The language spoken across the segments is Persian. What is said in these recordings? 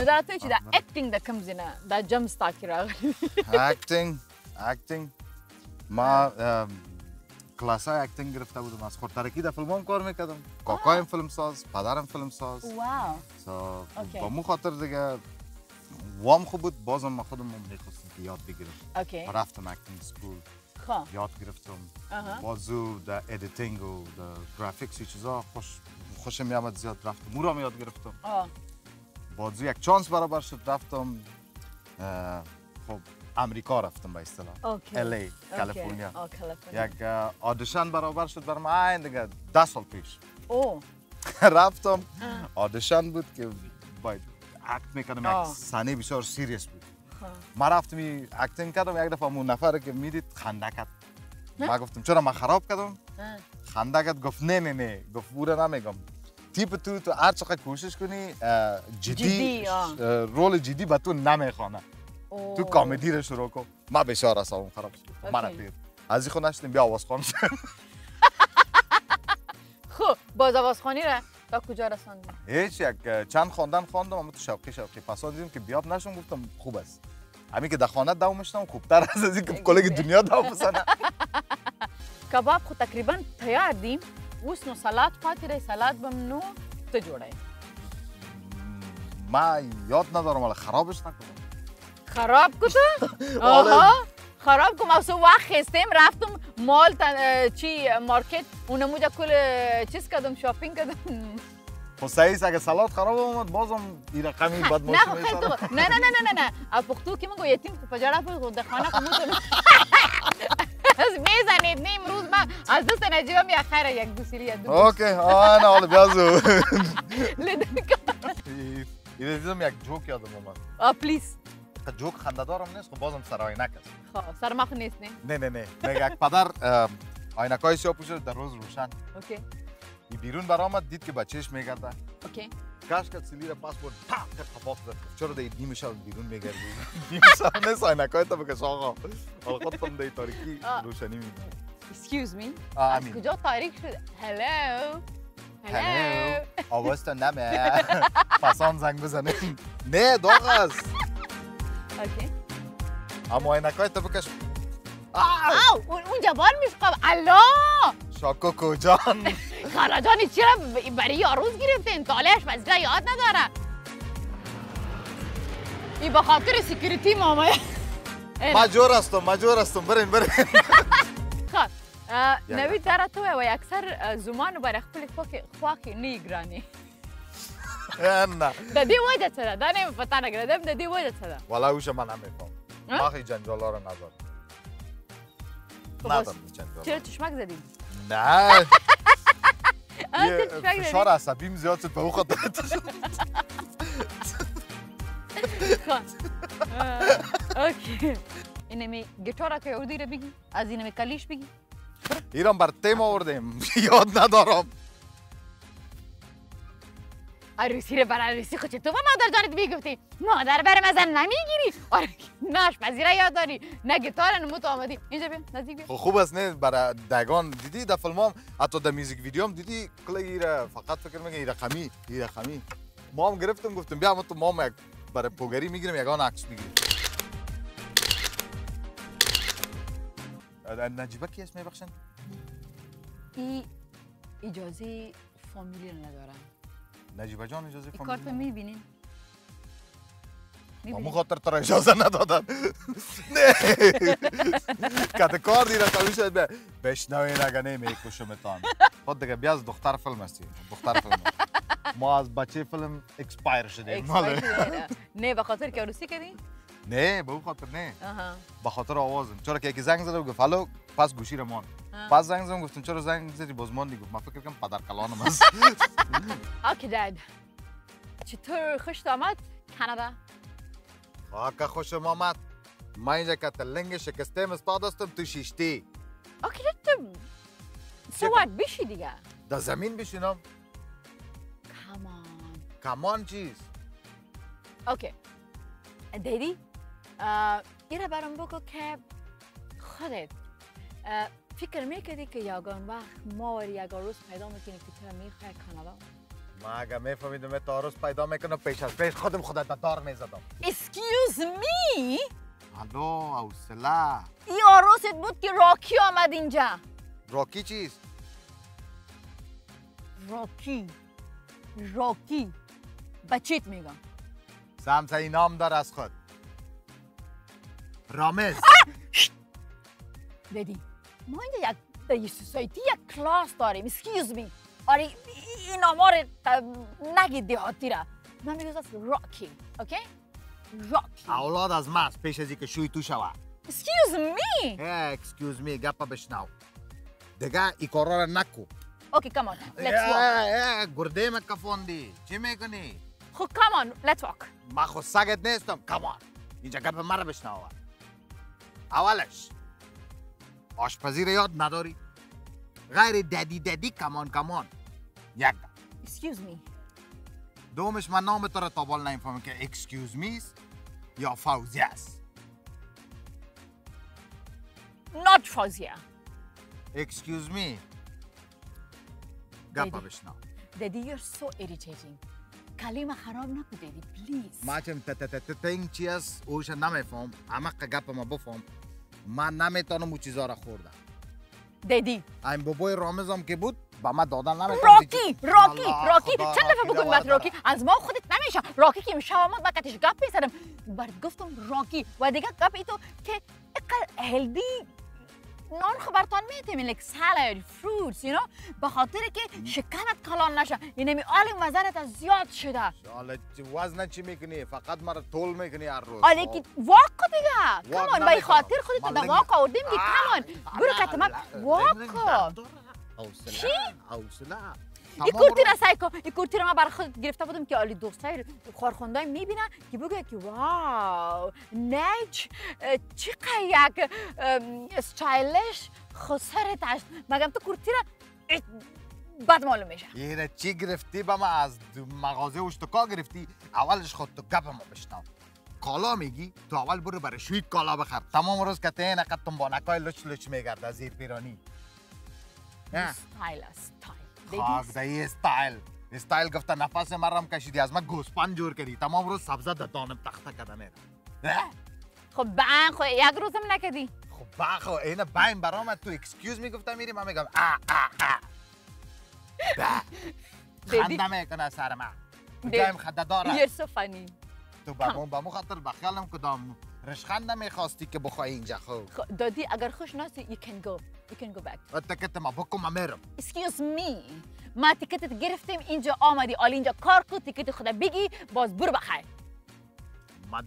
نو دا ته چې دا acting د کم زینه دا جم ستا کې راغلی acting acting ما کلاسای acting گرفته بودم از خودترکی در فیلم هم کار می‌کردم کاکایم فیلم ساز پدرم فیلم ساز wow so. با مو خاطر دیگه وام خوب بود بازم ما خودم می‌خواستم که یاد بگیرم رفتم acting school یاد گرفتم. بازو در editing و در graphics و چیزا خوش خوشم میامد زیاد رفتم او را یاد گرفتم بازو یک چانس برابر شد رفتم خب امریکا رفتم به اصطلاح. okay. کالیفرنیا. یک audition برابر شد بر من این دیگه ده سال پیش. او. رفتم. audition بود که باید act می‌کردم. یک صحنه بسیار serious بود. ما رفتم acting کردم یک دفعه اون نفر که می‌دید خنده کرد. ما گفتم چرا من خراب کردم. خنده کرد گفت نه نه نه. گفت او را نمیگم. تیپ تو تو هر چقدر کوشش کنی جدی, جدی، رول جدی به تو نمی‌خوانه. تو کامدی رو شروع کن. ما بسیار اصابم خراب شد من. پیر. از این خود نشدیم بیا آواز خواهم خب باز آوازخوانی را تا کجا رساندی هیچ یک چند خواندن خواندم اما تو شوقی شوقی. پس آن دیدم که بیاب نشم گفتم خوب است. همین که در خانه دو میشتم خوبتر است از اینکه کل دنیا دو بزنه. کباب خو تقریبا تیار دي اوس نو سلاد پاتې دی سلاد بم نو ته جوړای ما یاد ندارم ولی خرابش نکنم خراب کو تو آها خراب کوم او سو وخت خستم رفتم مال تن چی مارکت اونموجا کل چیز کردم شاپینگ کردم است اگه سلات خراب اومد بازم این رقمی بد نه خیلی تو نه نه نه نه نه او پختو که مگو یتیم خو پجارا په د خانه کوم از می‌زنید نه امروز ما از دست نجیبم یا خیره یک دو سری دو اوکی آه نه حالا بیازو این دیدم یک جوک یادم اومد. آ پلیز. که جوک خنده دارم نیست خب بازم سر آینک است. خب سر مخ نیست نه؟ نه نه نه. یک پدر آینک های سیاه پوشید در روز روشن. اوکی. بیرون برآمد دید که بچهش میگرده. اوکی. کاش که سلی را پاسپورت تا که خفاف زد چرا دی نیم شب بیرون میگردی؟ نیم شب نیست آینک های تا بکش آقا. حالا خودتم دی تاریکی. روشنی می‌بینی Excuse me. از کجا تاریک شد؟ هلو. هلو آواز تا نمه پسان زنگ بزنه. نه داغ است اوکی. اما آینک های تا بکش آو اون اونجا بار میشقب. الله. شاکو کجان خراجانی چرا برای یاروز گرفتین؟ تالهش پس یاد نداره. ای به خاطر سکیوریتی ماما. مجور هستم مجور هستم برین برین خب نوید داره تو و اکثر زمان برای خپل خواکی خواکی نیگرانی. نه د دې وجه څه ده؟ دا نه پتا نه کړه. د دې وجه څه ده؟ والا اوش من نمیفهم ها؟ ما خیلی جنجال ها رو باز. ندارم جنجال چرا چشمک زدی؟ نه یه؟ فشار عصبیم زیاد شد به او خاطر خب. اوکی. اینه می گیتارا که اردی رو بگی؟ از اینه می کلیش بگی؟ ایران بر تیم آوردیم یاد ندارم عروسی رو بر عروسی خود تو با مادر جانت می‌گفتی مادر برم ازن نمی‌گیری آره نه آشپزی را یاد داری نه گیتار نمو تو آمدی اینجا بیا نزدیک بیا خب خوب است نه برای دگان دیدی در فیلم هم حتی در میوزیک ویدیو هم دیدی کل ایره فقط فکر میگه ایره خمی ایره خمی ما هم گرفتم گفتم بیا ما تو ما هم یک برای پوگری می‌گیریم یگان عکس می‌گیریم نجیبه کی اسم میبخشن؟ ای اجازه فامیلی ندارم نجیبه جان اجازه این کارت فامیلی می‌بینین همون می‌بینین خاطر ترا اجازه ندادن. نه. کت کار دیره قوی شد. بشنوین اگه نمیکشمتان خود دیگه بیا از دختر فیلم هستی. دختر فیلم. ما از بچه فیلم اکسپایر شدیم. ماله. نه به خاطر که عروسی کردی؟ نه به اون خاطر نه. به خاطر آوازم. چرا که یکی زنگ زده و گفت پس گوشی رو مان. پس زنگ زدم گفتم چرا زنگ زدی؟ باز ماندی؟ گفت من فکر کنم پدر کلانم است اوکی داد. چطور خوش آمد؟ کانادا. آقا خوشم آمد. ما اینجا که تلنگ شکسته استاد هستم تو شیشتی. اوکی تو سوات بشی دیگه. در زمین بشینم. کامان کمان چیز؟ اوکی دیدی ایره برام بگو که خودت فکر می‌کردی که یگان وقت ما و یگان روز پیدا می‌کنی که تو می‌خوای کانادا؟ ما اگه میفهمیدم تعارض پیدا می‌کنم پیش از پیش خودم خودت به دار می‌زدم. Excuse me الو حوصله. این عروست بود که راکی آمد اینجا. راکی چیست؟ راکی. راکی. بچیت میگم؟ سمسه نام دار از خود. رامز. دیدی ما اینجا یک سوسایتی یک کلاس داریم excuse me. آره ای- این آمار نگید دهاتی را من میگم از راکی اوکی راکی اولاد از ماست پیش از اینکه شوی تو شوه excuse me! اکسکیوز می گپا بشنو دیگه ای کارا رو نکو let's walk. اه، اه، گرده مکفوندی چی می‌کنی خب on let's walk. ما خود سگت نیستم کمان اینجا گپ مرا بشنو اولش آشپزی رو یاد نداری غیر ددی ددی کمان کمان یک excuse me دومش من نام تو رو تا بال نمی‌فهمم که اکسکیوز میست یا فوزی است not فازیا اکسکیوز می گپا دیدی؟ بشنو دیدی you're so irritating کلمه خراب نکو دیدی please ما چم تتتتتنگ چی است اوش نمیفهم اما گپ ما بفهم من نمی‌تونم او چیزا را خوردم. دیدی؟ این بابای رامزم که بود با ما دادن نمی‌تونم راکی راکی راکی. چند دفعه دوباره بس راکی. از ما خودت نمیشه راکی که میشه ما بکتش گپ می‌زدم برات گفتم راکی. و دیگه گپ تو که اقل هلدی نان خبرتان میتیم لک سالاد فروتس یو نو به خاطر که شکمت کلان نشه. یعنی می آل وزنت از زیاد شده. حالا وزن چی می‌کنی؟ فقط مرا طول می‌کنی هر روز. آله که واکو دیگه. واک کمان نمی‌کنم. خاطر خودت در آوردیم که آه، کمان برو کتمک. حوصله چی؟ حوصله. این کورتی را سعی کن این کورتی را من برای خود گرفته بودم که آلی دوستای کارخوندای می‌بینن که بگه که واو اه، چقدر یک استایلش خسرت است مگم تو کورتی را بد معلوم میشه یه چی گرفتی با ما از مغازه اشتکا گرفتی اولش خود تو گپ ما بشنو کالا میگی؟ تو اول برو برای شوید کالا بخر. تمام روز که تین اقد تنبانکای لچ لچ میگرده زیر پیرانی. استایل استایل خاک دیدی؟ ده استایل استایل گفته نفس مرم کشیدی از ما گوسپند جور کردی تمام روز سبزه دانم تخته کردنه خب بان خو یک روزم نکدی خب بخو اینه باین برام تو اکسکیوز می‌گفته میری من میگم آ آ آ. دیدی؟ خنده می‌کنه سر من؟ جایم خنده داره so funny. تو با مون با مو خاطر بخیالم کدام رشخنده می‌خواستی که بخوای اینجا خو خب، دادی اگر خوش ناستی you can go. You can go back. تکت ما بکن ما میرم. Excuse me. ما تیکتت گرفتیم اینجا آمدی آل اینجا کار کن تیکت خدا بگی باز برو بخیر ما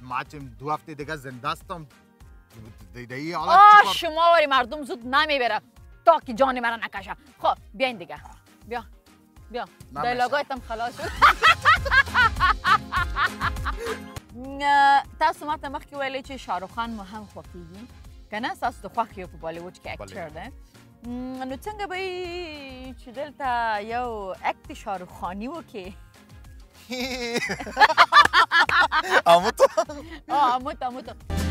ما چیم دو هفته دیگه زنده استم دیگه ای حالا آه شما وری مردم زود نمی‌بره تا که جان مرا نکشه. خب بیاین دیگه. بیا. بیا. دیالوگایتم خلاص شد. تاسو ماته مخکې ویلې چې شاروخ خان مو هم خوښیږي. که نه ستاسو د خوښ یو په بالیووډ کې اکټر م، نو څنګه به چې دلته یو اکت شاروخ خاني وکړي اما تو آه مو ته مو ته